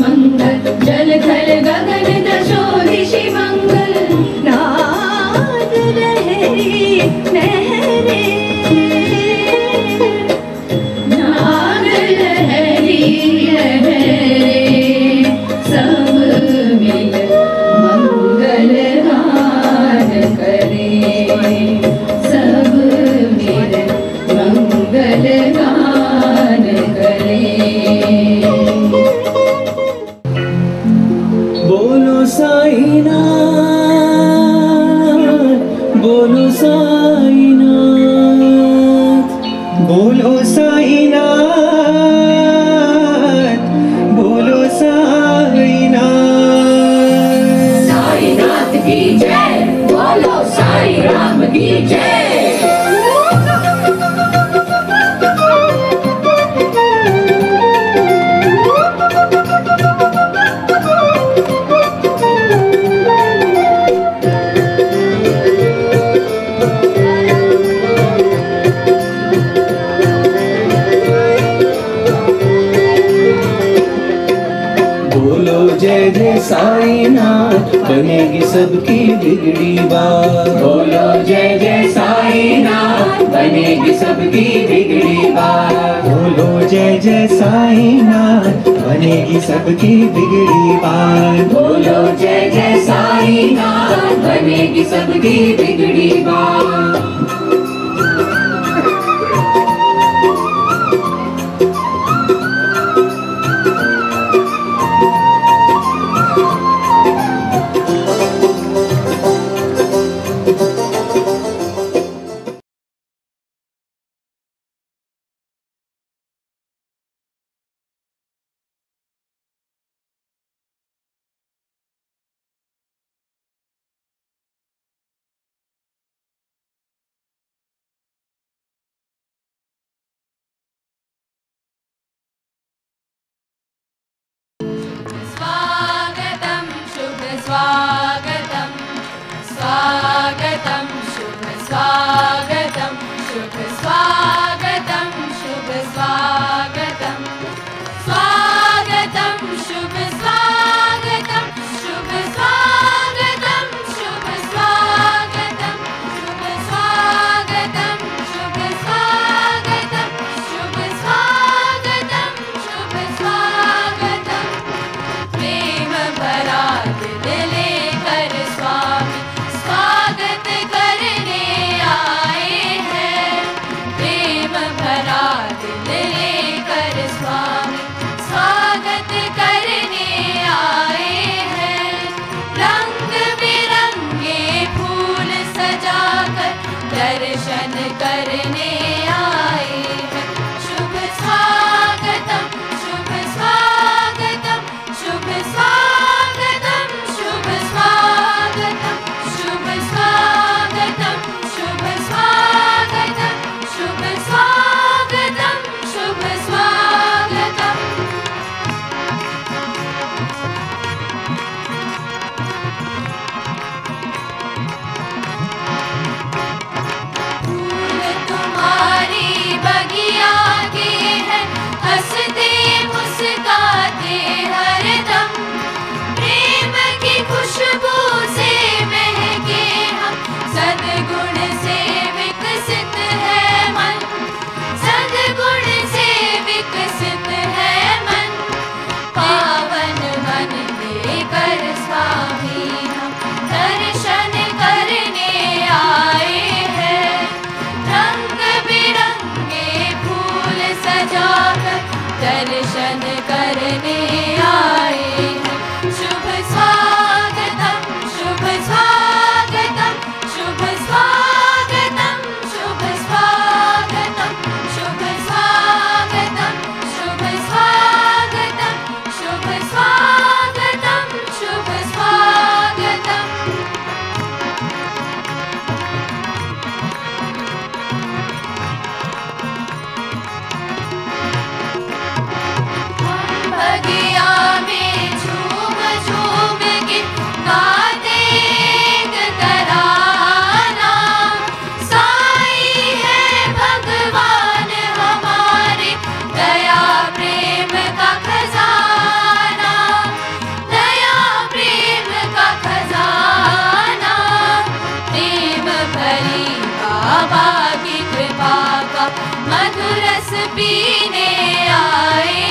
மந்த I know. सबकी बिगड़ी बात। बोलो जय जय साई नाथ बनेगी सबकी बिगड़ी बात। बोलो जय जय साई नाथ बनेगी सबकी बिगड़ी बात। बोलो जय जय साई नाथ बनेगी सबकी बिगड़ी बात। दर्शन कर। करने पीने आए।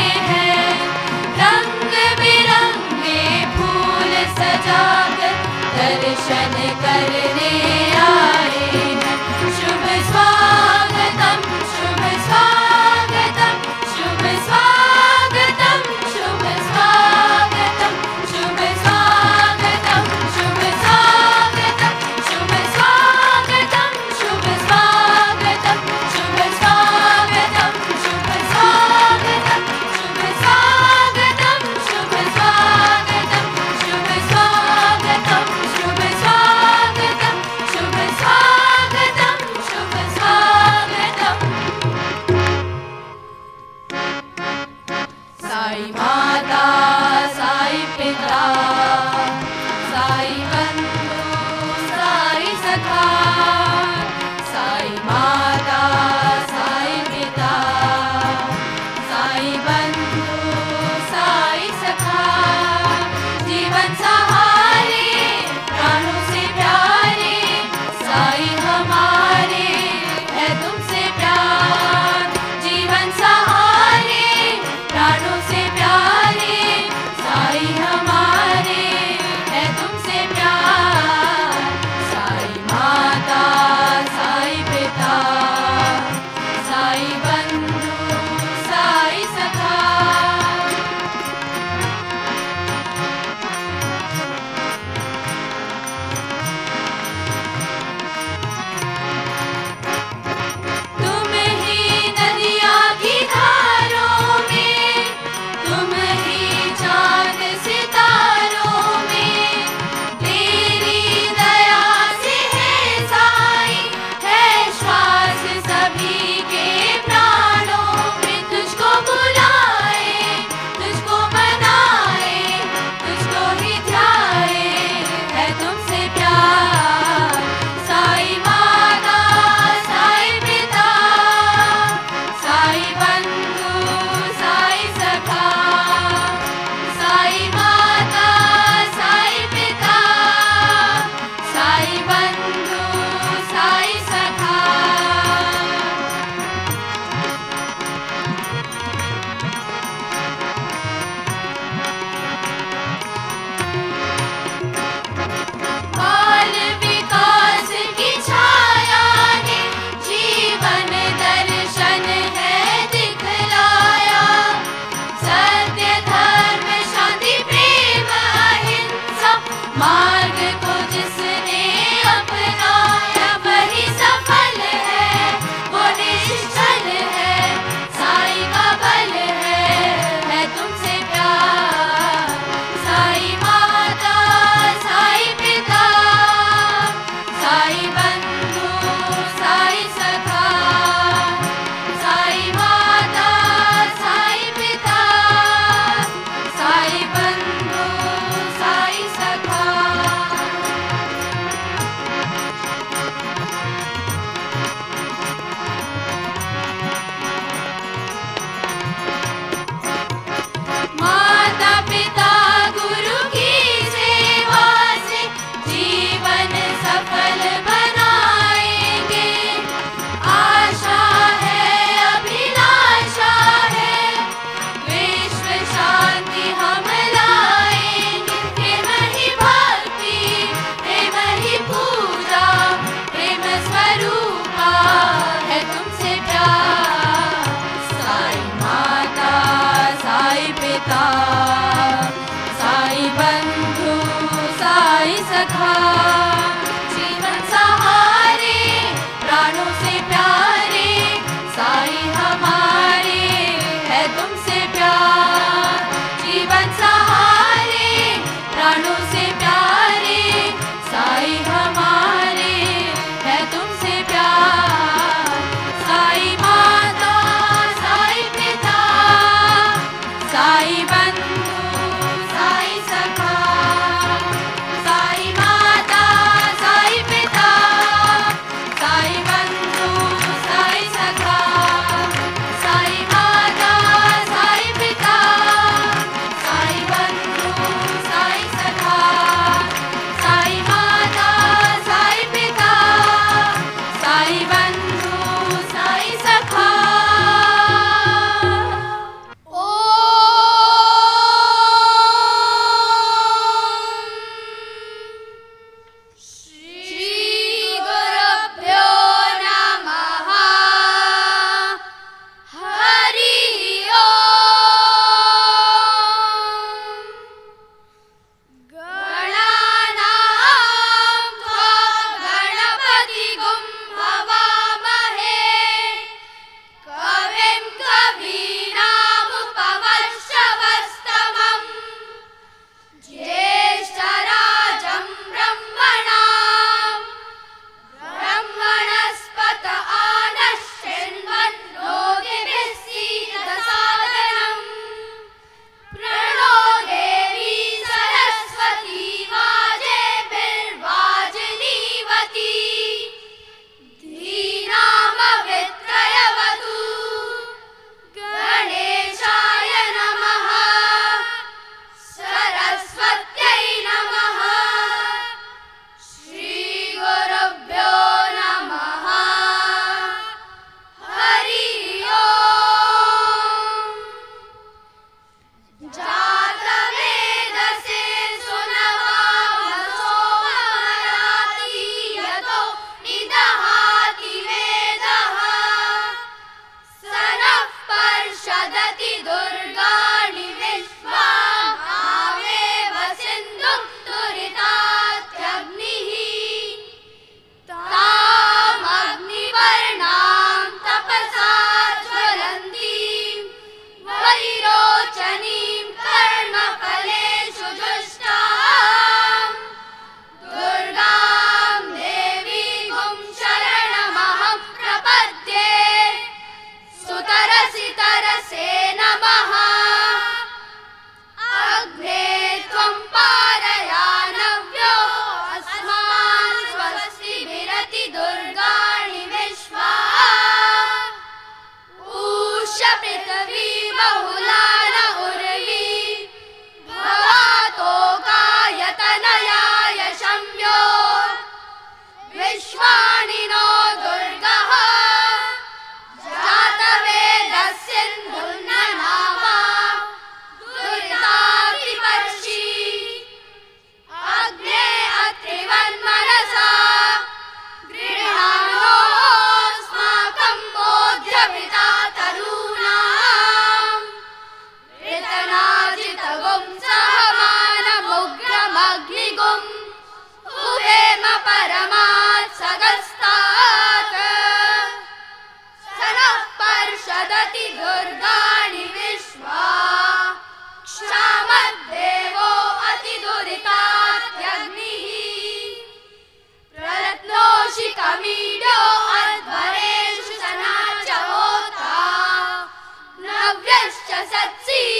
Just a sea.